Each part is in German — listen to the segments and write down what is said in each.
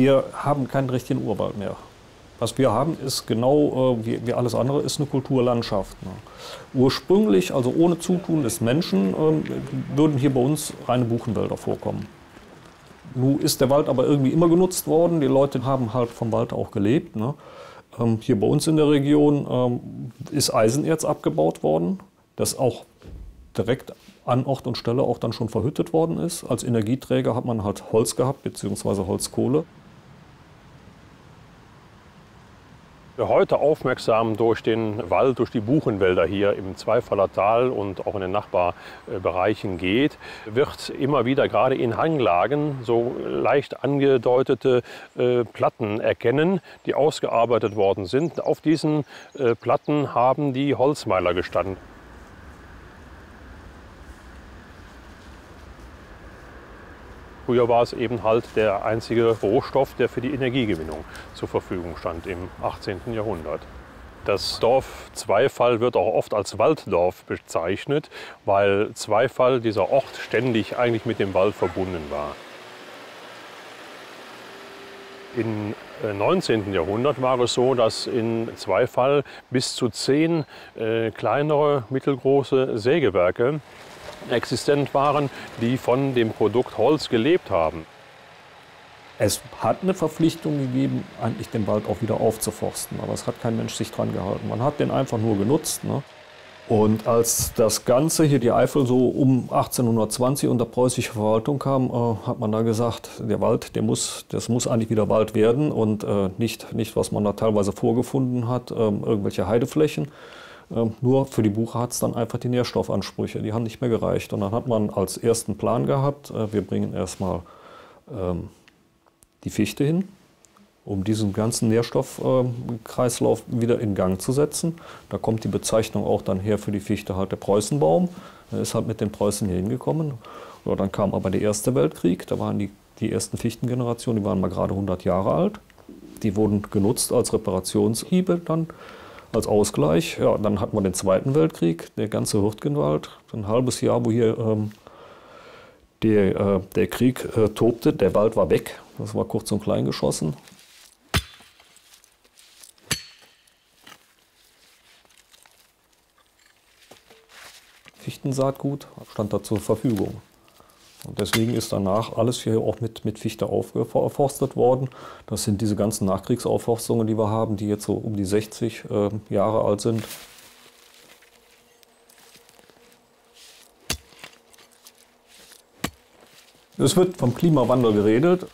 Wir haben keinen richtigen Urwald mehr. Was wir haben, ist genau äh, wie, wie, alles andere, ist eine Kulturlandschaft. Ne? Ursprünglich, also ohne Zutun des Menschen, äh, würden hier bei uns reine Buchenwälder vorkommen. Nun ist der Wald aber irgendwie immer genutzt worden. Die Leute haben halt vom Wald auch gelebt. Ne? Ähm, hier bei uns in der Region ähm, ist Eisenerz abgebaut worden, das auch direkt an Ort und Stelle auch dann schon verhüttet worden ist. Als Energieträger hat man halt Holz gehabt, beziehungsweise Holzkohle. Heute aufmerksam durch den Wald, durch die Buchenwälder hier im Zweifaller Tal und auch in den Nachbarbereichen geht, wird immer wieder gerade in Hanglagen so leicht angedeutete äh, Platten erkennen, die ausgearbeitet worden sind. Auf diesen äh, Platten haben die Holzmeiler gestanden. Früher war es eben halt der einzige Rohstoff, der für die Energiegewinnung zur Verfügung stand im 18. Jahrhundert. Das Dorf Zweifall wird auch oft als Walddorf bezeichnet, weil Zweifall, dieser Ort, ständig eigentlich mit dem Wald verbunden war. Im 19. Äh, Jahrhundert war es so, dass in Zweifall bis zu zehn äh, kleinere, mittelgroße Sägewerke existent waren, die von dem Produkt Holz gelebt haben. Es hat eine Verpflichtung gegeben, eigentlich den Wald auch wieder aufzuforsten, aber es hat kein Mensch sich dran gehalten. Man hat den einfach nur genutzt. Ne? Und als das Ganze hier, die Eifel, so um 1820 unter preußische Verwaltung kam, äh, hat man da gesagt, der Wald, der muss, das muss eigentlich wieder Wald werden und äh, nicht, nicht, was man da teilweise vorgefunden hat, äh, irgendwelche Heideflächen. Ähm, nur für die Buche hat es dann einfach die Nährstoffansprüche, die haben nicht mehr gereicht. Und dann hat man als ersten Plan gehabt, äh, wir bringen erstmal ähm, die Fichte hin, um diesen ganzen Nährstoffkreislauf äh, wieder in Gang zu setzen. Da kommt die Bezeichnung auch dann her für die Fichte halt der Preußenbaum. Er ist halt mit den Preußen hier hingekommen. Ja, dann kam aber der Erste Weltkrieg, da waren die, die ersten Fichtengenerationen, die waren mal gerade 100 Jahre alt. Die wurden genutzt als Reparationshiebe dann als Ausgleich. Ja, dann hatten wir den Zweiten Weltkrieg, der ganze Hürtgenwald, ein halbes Jahr, wo hier ähm, der, äh, der Krieg äh, tobte. Der Wald war weg, das war kurz und klein geschossen. Fichtensaatgut stand da zur Verfügung. Und deswegen ist danach alles hier auch mit, mit Fichte aufgeforstet worden. Das sind diese ganzen Nachkriegsaufforstungen, die wir haben, die jetzt so um die 60 äh, Jahre alt sind. Es wird vom Klimawandel geredet.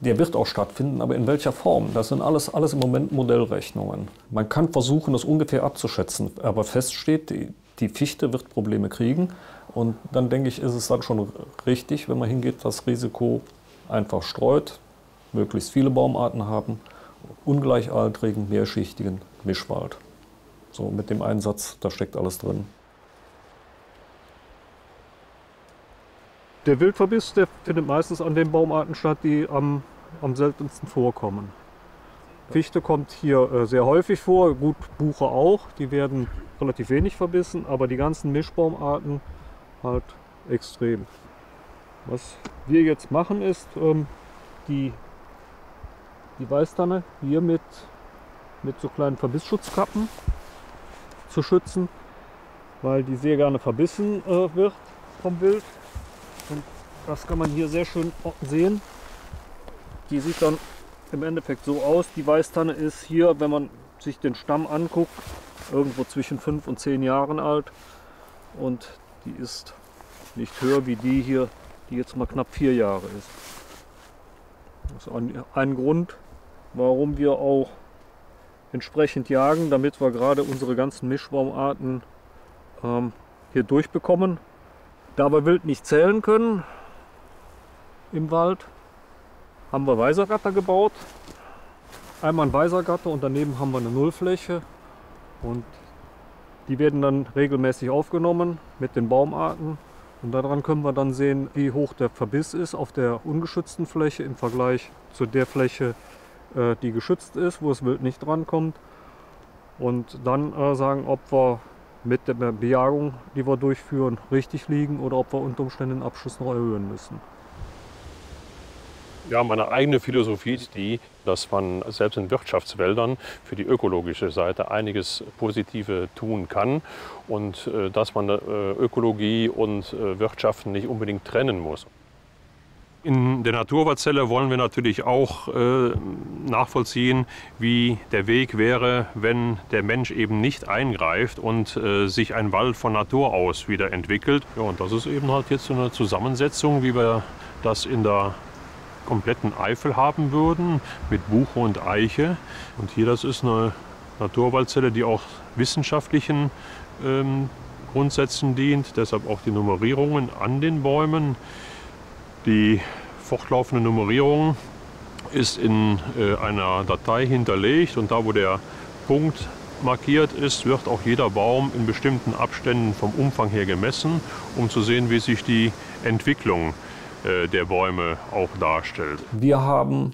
Der wird auch stattfinden, aber in welcher Form? Das sind alles, alles im Moment Modellrechnungen. Man kann versuchen, das ungefähr abzuschätzen, aber feststeht, die, die Fichte wird Probleme kriegen. Und dann denke ich, ist es dann schon richtig, wenn man hingeht, das Risiko einfach streut, möglichst viele Baumarten haben, ungleichaltrigen, mehrschichtigen Mischwald. So mit dem Einsatz, da steckt alles drin. Der Wildverbiss der findet meistens an den Baumarten statt, die am, am seltensten vorkommen. Fichte kommt hier äh, sehr häufig vor, gut Buche auch, die werden relativ wenig verbissen, aber die ganzen Mischbaumarten halt extrem. Was wir jetzt machen ist, ähm, die, die Weißtanne hier mit, mit so kleinen Verbissschutzkappen zu schützen, weil die sehr gerne verbissen äh, wird vom Wild. Und das kann man hier sehr schön sehen. Die sieht dann im Endeffekt so aus. Die Weißtanne ist hier, wenn man sich den Stamm anguckt, irgendwo zwischen 5 und 10 Jahren alt. Und die ist nicht höher wie die hier, die jetzt mal knapp vier Jahre ist. Das ist ein, ein Grund, warum wir auch entsprechend jagen, damit wir gerade unsere ganzen Mischbaumarten ähm, hier durchbekommen. Da wir wild nicht zählen können im Wald, haben wir Weisergatter gebaut. Einmal ein Weisergatter und daneben haben wir eine Nullfläche. Und die werden dann regelmäßig aufgenommen mit den Baumarten. Und daran können wir dann sehen, wie hoch der Verbiss ist auf der ungeschützten Fläche im Vergleich zu der Fläche, äh, die geschützt ist, wo das Wild nicht drankommt. Und dann äh, sagen, ob wir mit der Bejagung, die wir durchführen, richtig liegen oder ob wir unter Umständen den Abschuss noch erhöhen müssen. Ja, meine eigene Philosophie ist die, dass man selbst in Wirtschaftswäldern für die ökologische Seite einiges Positive tun kann und äh, dass man äh, Ökologie und äh, Wirtschaften nicht unbedingt trennen muss. In der Naturwaldzelle wollen wir natürlich auch äh, nachvollziehen, wie der Weg wäre, wenn der Mensch eben nicht eingreift und äh, sich ein Wald von Natur aus wieder entwickelt. Ja, und das ist eben halt jetzt so eine Zusammensetzung, wie wir das in der kompletten Eifel haben würden, mit Buche und Eiche. Und hier, das ist eine Naturwaldzelle, die auch wissenschaftlichen ähm, Grundsätzen dient, deshalb auch die Nummerierungen an den Bäumen. Die fortlaufende Nummerierung ist in äh, einer Datei hinterlegt und da, wo der Punkt markiert ist, wird auch jeder Baum in bestimmten Abständen vom Umfang her gemessen, um zu sehen, wie sich die Entwicklung äh, der Bäume auch darstellt. Wir haben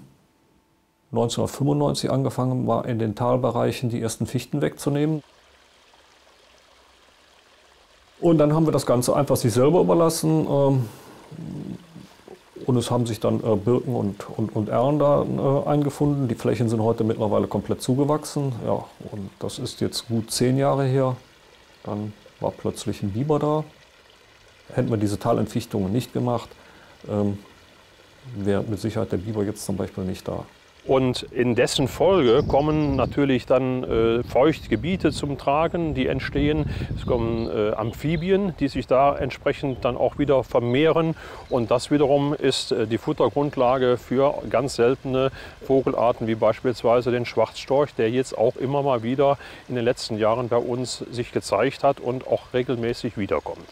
1995 angefangen, mal in den Talbereichen die ersten Fichten wegzunehmen. Und dann haben wir das Ganze einfach sich selber überlassen. Ähm, und es haben sich dann äh, Birken und, und, und Erlen da äh, eingefunden. Die Flächen sind heute mittlerweile komplett zugewachsen. Ja, und das ist jetzt gut zehn Jahre her. Dann war plötzlich ein Biber da. Hätten wir diese Talentfichtungen nicht gemacht, ähm, wäre mit Sicherheit der Biber jetzt zum Beispiel nicht da. Und in dessen Folge kommen natürlich dann äh, Feuchtgebiete zum Tragen, die entstehen. Es kommen äh, Amphibien, die sich da entsprechend dann auch wieder vermehren. Und das wiederum ist äh, die Futtergrundlage für ganz seltene Vogelarten wie beispielsweise den Schwarzstorch, der jetzt auch immer mal wieder in den letzten Jahren bei uns sich gezeigt hat und auch regelmäßig wiederkommt.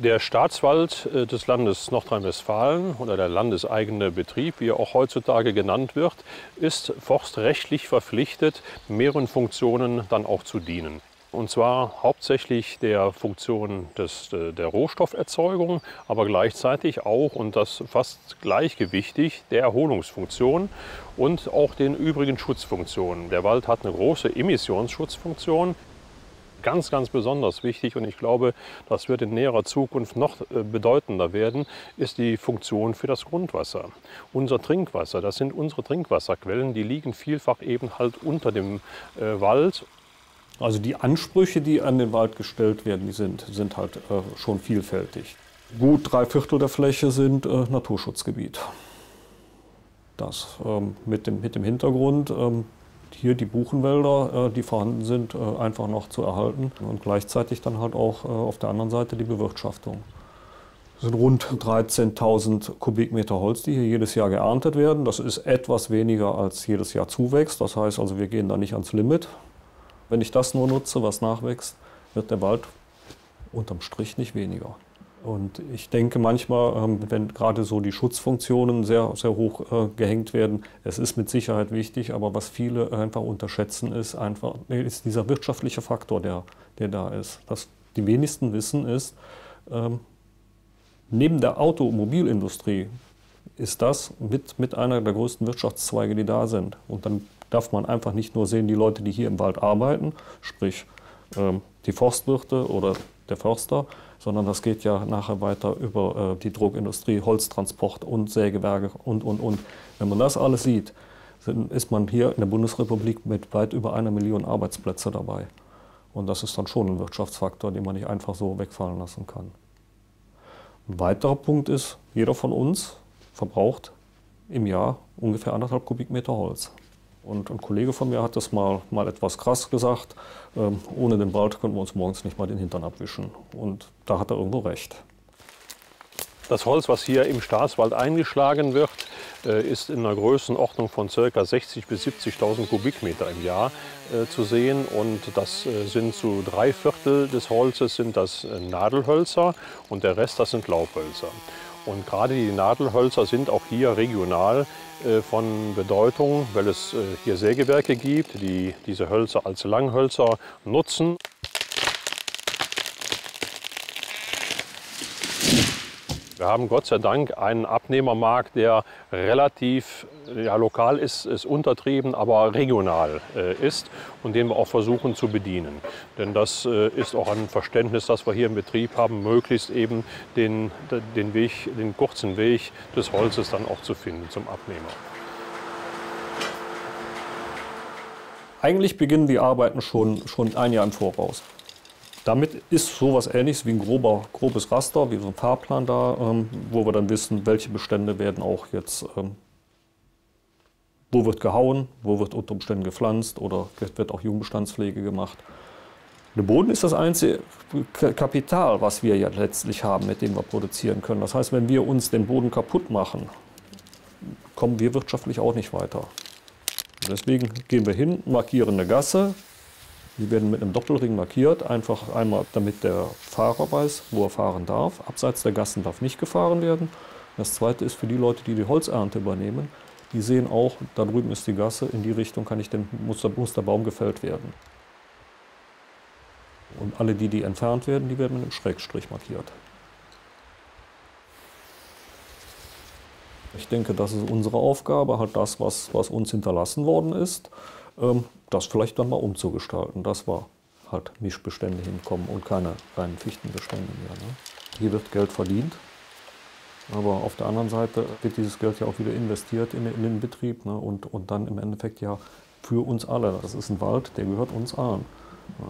Der Staatswald äh, des Landes Nordrhein-Westfalen oder der landeseigene Betrieb, wie er auch heutzutage genannt wird, ist forstrechtlich verpflichtet, mehreren Funktionen dann auch zu dienen. Und zwar hauptsächlich der Funktion des, äh, der Rohstofferzeugung, aber gleichzeitig auch, und das fast gleichgewichtig, der Erholungsfunktion und auch den übrigen Schutzfunktionen. Der Wald hat eine große Emissionsschutzfunktion, ganz, ganz besonders wichtig und ich glaube, das wird in näherer Zukunft noch äh, bedeutender werden, ist die Funktion für das Grundwasser. Unser Trinkwasser, das sind unsere Trinkwasserquellen, die liegen vielfach eben halt unter dem äh, Wald. Also die Ansprüche, die an den Wald gestellt werden, die sind, sind halt äh, schon vielfältig. Gut drei Viertel der Fläche sind äh, Naturschutzgebiet. Das ähm, mit, dem, mit dem Hintergrund, ähm, hier die Buchenwälder, äh, die vorhanden sind, äh, einfach noch zu erhalten und gleichzeitig dann halt auch äh, auf der anderen Seite die Bewirtschaftung. Es sind rund 13.000 Kubikmeter Holz, die hier jedes Jahr geerntet werden. Das ist etwas weniger als jedes Jahr zuwächst. Das heißt also, wir gehen da nicht ans Limit. Wenn ich das nur nutze, was nachwächst, wird der Wald unterm Strich nicht weniger. Und ich denke manchmal, ähm, wenn gerade so die Schutzfunktionen sehr, sehr hoch äh, gehängt werden, es ist mit Sicherheit wichtig, aber was viele einfach unterschätzen, ist einfach ist dieser wirtschaftliche Faktor, der, der da ist. Was die wenigsten wissen ist, ähm, neben der Automobilindustrie ist das mit, mit einer der größten Wirtschaftszweige, die da sind. Und dann darf man einfach nicht nur sehen, die Leute, die hier im Wald arbeiten, sprich ähm, die Forstwirte oder der Förster, sondern das geht ja nachher weiter über äh, die Druckindustrie, Holztransport und Sägewerke und, und, und. Wenn man das alles sieht, ist man hier in der Bundesrepublik mit weit über einer Million Arbeitsplätze dabei. Und das ist dann schon ein Wirtschaftsfaktor, den man nicht einfach so wegfallen lassen kann. Ein weiterer Punkt ist, jeder von uns verbraucht im Jahr ungefähr anderthalb Kubikmeter Holz. Und ein Kollege von mir hat das mal, mal etwas krass gesagt. Ähm, ohne den Wald können wir uns morgens nicht mal den Hintern abwischen. Und da hat er irgendwo recht. Das Holz, was hier im Staatswald eingeschlagen wird, äh, ist in einer Größenordnung von ca. 60.000 bis 70.000 Kubikmeter im Jahr äh, zu sehen. Und das äh, sind zu drei Viertel des Holzes sind das Nadelhölzer und der Rest das sind Laubhölzer. Und gerade die Nadelhölzer sind auch hier regional äh, von Bedeutung, weil es äh, hier Sägewerke gibt, die diese Hölzer als Langhölzer nutzen. Wir haben Gott sei Dank einen Abnehmermarkt, der relativ ja, lokal ist, ist untertrieben, aber regional äh, ist und den wir auch versuchen zu bedienen. Denn das äh, ist auch ein Verständnis, das wir hier im Betrieb haben, möglichst eben den, den, Weg, den kurzen Weg des Holzes dann auch zu finden zum Abnehmer. Eigentlich beginnen die Arbeiten schon, schon ein Jahr im Voraus. Damit ist sowas ähnliches wie ein grober, grobes Raster, wie so ein Fahrplan da, ähm, wo wir dann wissen, welche Bestände werden auch jetzt, ähm, wo wird gehauen, wo wird unter Umständen gepflanzt oder wird auch Jungbestandspflege gemacht. Der Boden ist das einzige Kapital, was wir ja letztlich haben, mit dem wir produzieren können. Das heißt, wenn wir uns den Boden kaputt machen, kommen wir wirtschaftlich auch nicht weiter. Deswegen gehen wir hin, markieren eine Gasse, die werden mit einem Doppelring markiert, einfach einmal damit der Fahrer weiß, wo er fahren darf. Abseits der Gassen darf nicht gefahren werden. Das zweite ist für die Leute, die die Holzernte übernehmen, die sehen auch, da drüben ist die Gasse, in die Richtung kann ich den, muss, der, muss der Baum gefällt werden. Und alle die, die entfernt werden, die werden mit einem Schrägstrich markiert. Ich denke, das ist unsere Aufgabe, halt das, was, was uns hinterlassen worden ist ähm, das vielleicht dann mal umzugestalten. Das war halt Mischbestände hinkommen und keine reinen Fichtenbestände mehr. Ne? Hier wird Geld verdient, aber auf der anderen Seite wird dieses Geld ja auch wieder investiert in, in den Betrieb ne? und, und dann im Endeffekt ja für uns alle. Das ist ein Wald, der gehört uns allen. Ja.